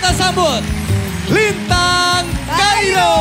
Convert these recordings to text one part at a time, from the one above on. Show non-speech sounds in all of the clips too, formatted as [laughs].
Kita sambut Lintang Kairo.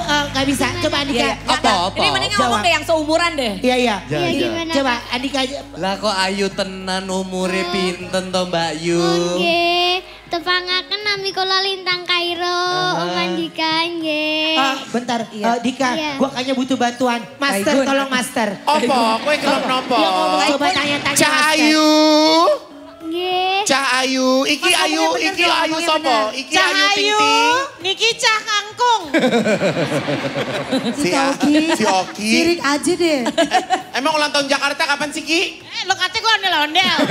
Eh, nggak bisa. Coba Andika. Iya, iya. Apa, apa? Ini mending ngomong ke yang seumuran deh. Iya, iya. Ya gimana? Coba Andika aja. lah kok ayu tenan umure pinten to Mbak Yu. Nggih, tepangaken nami kula Lintang Kairo, Om Andika nggih. Ah, bentar, Iya. Eh, Dika, Iya. gua kayaknya butuh bantuan. Master, Kaigun. tolong Master. Opo, kowe gelem nopo? Ngomong coba tanya-tanya Master. Cahayu. Cahayu, iki Mas, ayu, iki ayu sopo? Iki ayu ting ting. Niki cah kangkung. [laughs] Si, si Oki. Sirik aja deh. Emang ulang tahun Jakarta kapan sih Ki? Eh, lo kata gue ondel-ondel. [laughs]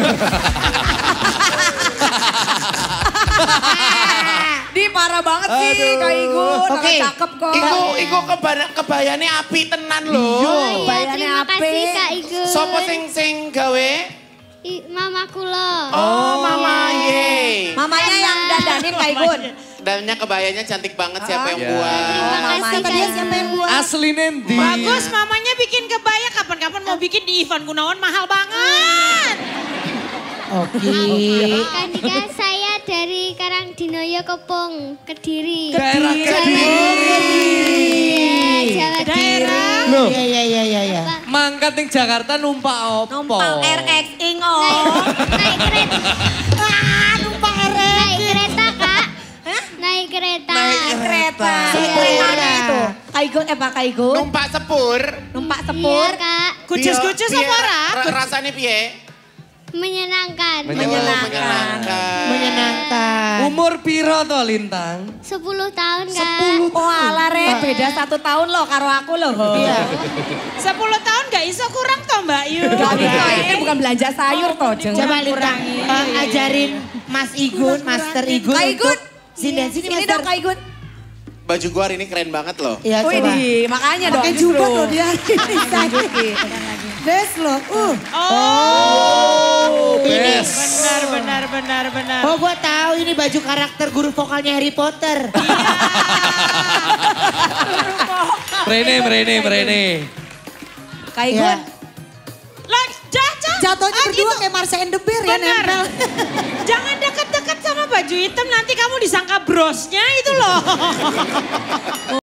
Di parah banget sih Kak Igun. Oke. Cakep kok. Iku, iku kebana, kebayane api tenan lho. Oh iya, bayarnya terima apik. kasih Kak Igun. Sopo sing sing gawe? I- Mama kula. Oh, Mama Ye. Mamanya yang dandanin Kak Igun. Dannya kebayanya cantik banget siapa yang Ya. buat? Terima kasih mamanya. Igun. Siapa yang buat? Asli Nendi. Bagus, mamanya bikin kebaya. Kapan-kapan mau bikin di Ivan Gunawan mahal banget. Oke. Kak Dika, saya dari Karangdinoyo Kepung, Kediri. Daerah Kediri. Iya, Jawa Daerah. Iya, iya, iya, iya. iya. mangkat ning Jakarta numpak opo? Numpang RX. Naik kereta. Ah, numpang RX. Naik kereta, Kak. Naik kereta. Naik Kereta. Iya. Keretanya itu. Kak Igun, eh Pak Kak Igun. Numpak sepur. Numpak Iya, sepur. Kak. Kucus-kucus apa ora? Rasanya piye? Menyenangkan. Menyenangkan. Menyenangkan. Umur piro to Lintang? 10 tahun, Kak. Sepuluh Oh alah Re, beda satu tahun loh karo aku loh. Iya. 10 tahun gak iso kurang toh Mbak Yu. Gak bisa, ini bukan belanja sayur toh. Jangan Coba Lintang, kurangi. eh, ajarin Mas Igun, Master Igun Kak Igun. sini sini Ini Master. dong Kak Igun. Baju gua hari ini keren banget loh. Iya, Wih, coba. di, makanya dong. Pakai jubah loh dia. [laughs] Best loh. Uh. Oh, Ini. best. Benar, benar. Oh, gua tahu ini baju karakter guru vokalnya Harry Potter. [laughs] Rene, Rene, Rene. Kak Igun. Iya. Lah, jatuh. Jatuhnya Ah, berdua gitu. kayak Marsha and the Bear ya Benar. nempel. [laughs] Jangan dekat-dekat sama baju hitam nanti kamu disangka brosnya itu loh. [laughs]